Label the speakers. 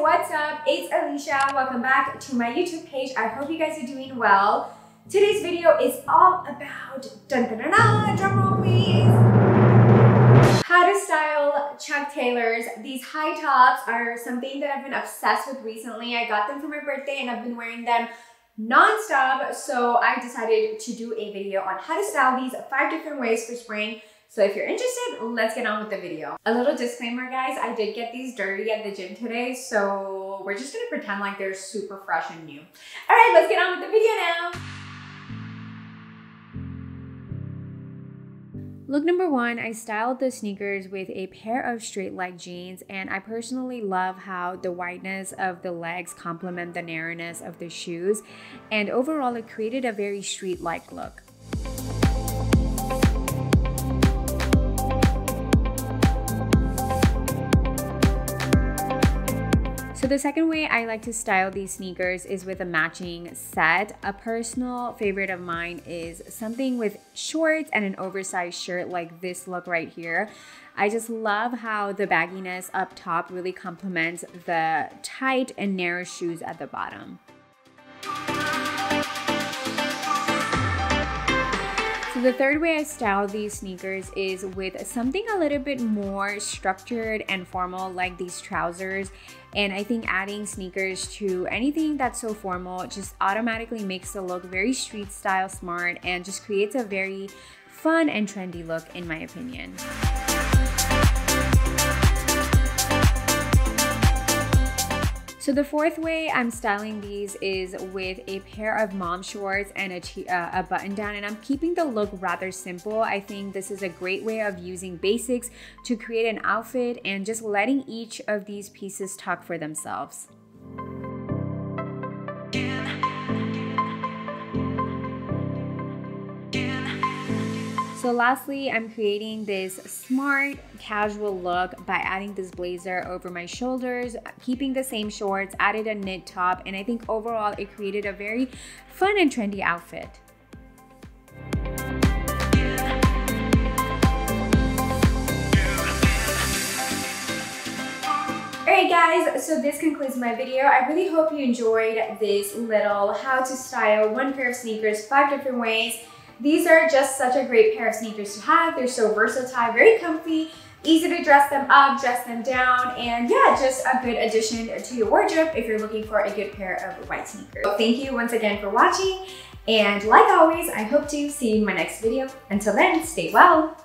Speaker 1: what's up? It's Alisha. Welcome back to my YouTube page. I hope you guys are doing well. Today's video is all about, dun dun dun dun, drum roll please, how to style Chuck Taylors. These high tops are something that I've been obsessed with recently. I got them for my birthday and I've been wearing them non-stop. So I decided to do a video on how to style these five different ways for spring. So if you're interested, let's get on with the video. A little disclaimer guys, I did get these dirty at the gym today, so we're just gonna pretend like they're super fresh and new. All right, let's get on with the video now. Look number one, I styled the sneakers with a pair of straight leg jeans and I personally love how the wideness of the legs complement the narrowness of the shoes and overall it created a very street-like look. So the second way I like to style these sneakers is with a matching set. A personal favorite of mine is something with shorts and an oversized shirt like this look right here. I just love how the bagginess up top really complements the tight and narrow shoes at the bottom. So the third way I style these sneakers is with something a little bit more structured and formal like these trousers. And I think adding sneakers to anything that's so formal just automatically makes the look very street style smart and just creates a very fun and trendy look in my opinion. So the fourth way I'm styling these is with a pair of mom shorts and a, uh, a button down and I'm keeping the look rather simple. I think this is a great way of using basics to create an outfit and just letting each of these pieces talk for themselves. So lastly, I'm creating this smart casual look by adding this blazer over my shoulders, keeping the same shorts, added a knit top, and I think overall it created a very fun and trendy outfit. Alright guys, so this concludes my video. I really hope you enjoyed this little how to style one pair of sneakers five different ways. These are just such a great pair of sneakers to have. They're so versatile, very comfy, easy to dress them up, dress them down, and yeah, just a good addition to your wardrobe if you're looking for a good pair of white sneakers. So thank you once again for watching, and like always, I hope to see you in my next video. Until then, stay well.